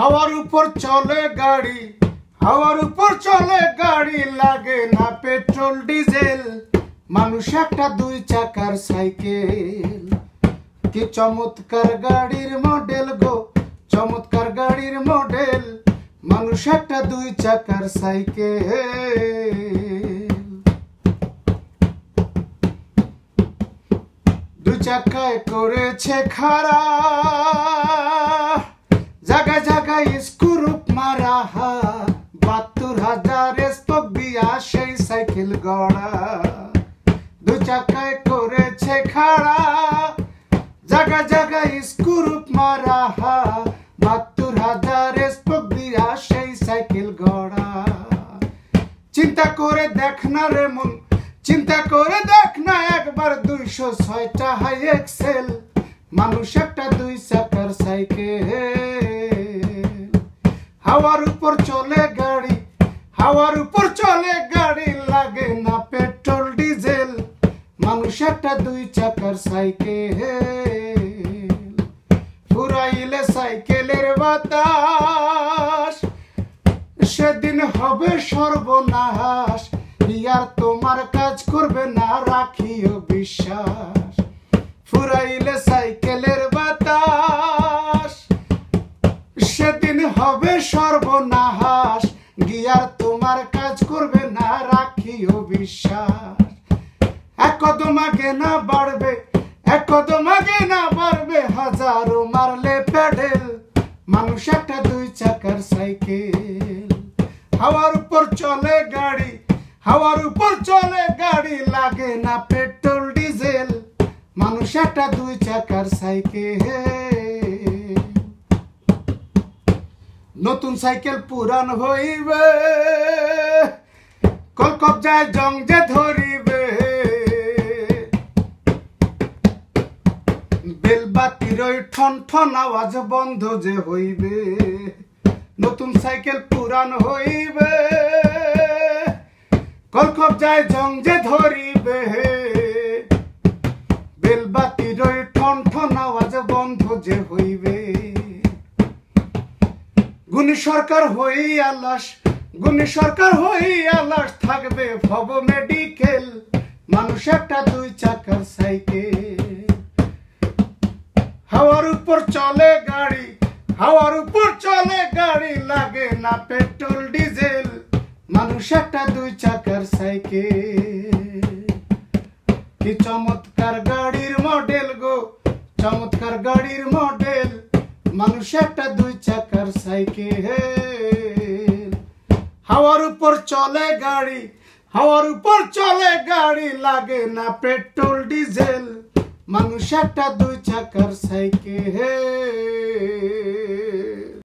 হাওয়ার উপর চলে গাড়ি, হাওয়ার উপর চলে গাড়ি, লাগে না পেট্রোল, ডিজেল। মানুষ একটা দুই চাকার সাইকেল। কি চমৎকার গাড়ির মডেল গো, চমৎকার গাড়ির মডেল। মানুষ একটা দুই চাকার সাইকেল। দু চাকায় করেছে খারা গড়া। দু চাকায় করেছে খাড়া। জায়গায় জায়গায় স্ক্রুপ মারা বাহাত্তর হাজার স্পক সেই সাইকেল গড়া। চিন্তা করে দেখ না রে মন। চিন্তা করে দেখ না একবার দুইশো ছয়টা হাই এক্সেল মানুষ একটা দুই চাকার সাইকেল। হাওয়ার উপর চলে গাড়ি লাগে না পেট্রোল, ডিজেল। মানুষ একটা দুই চাকার সাইকেল। ফুরাইলে সাইকেলের বাতাস। সেদিন হবে সর্বনাশ। ইয়ার তোমার কাজ করবে না, রাখিও বিশ্বাস। ফুরাইলে সাইকেলের বাতাস। সেদিন হবে সর্বনাশ। করবে না রাখিও বিশ্বাস। এক আগে না বাড়বে, এক আগে না বাড়বে, হাজারো মারলে প্যাডেল, মানুষ একটা দুই চাকার সাইকেল। হাওয়ার উপর চলে গাড়ি, হাওয়ার উপর চলে গাড়ি, লাগে না পেট্রোল, ডিজেল, মানুষ একটা দুই চাকার সাইকেল। নতুন সাইকেল পুরান হইবে। কল কবজায় জং যে ধরিবে। বেলবাতির ওই ঠন ঠন আওয়াজ বন্ধ যে হইবে। নতুন সাইকেল পুরান হইবে। কল কবজায় জং যে ধরিবে। বেলবাতির ওই ঠন ঠন আওয়াজ বন্ধ যে হইবে। গুণী সরকার হই আলাস গুণী সরকার হই আলাস থাকবে ভব মেডিকেল মানুষ একটা দুই চাকার সাইকেল। হাওয়ার উপর চলে গাড়ি, হাওয়ার উপর চলে গাড়ি লাগে না পেট্রোল, ডিজেল। মানুষ একটা দুই চাকার সাইকেল। কি চমৎকার গাড়ির মডেল গো, চমৎকার গাড়ির মডেল। মানুষ একটা দুই চাকার সাইকেল। হাওয়ার উপর চলে গাড়ি, হাওয়ার উপর চলে গাড়ি, লাগে না পেট্রোল, ডিজেল। মানুষ একটা দুই চাকার সাইকেল।